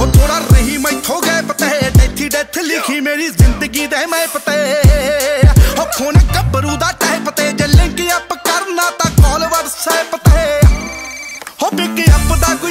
ਹੋ ਥੋੜਾ ਰਹੀ ਮੈਥੋਂ ਗਏ ਪਤੇ ਡੈਥੀ ਡੈਥ ਲਿਖੀ ਮੇਰੀ ਜ਼ਿੰਦਗੀ ਦੇ ਮੈਂ ਪਤੇ ਹੋ ਖੋਨ ਗੱਭਰੂ ਦਾ ਟਾਈਪ ਤੇ, ਜੇ ਲਿੰਕ ਅਪ ਕਰਨਾ ਤਾਂ ਕਾਲ WhatsApp ਤੇ। ਹੋ ਪਿਕ ਅਪ ਦਾ ਕੋਈ